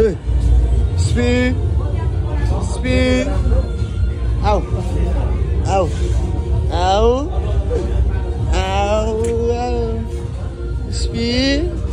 Hey. Speed. Speed. Ow. Ow. Ow. Ow. Ow. Speed.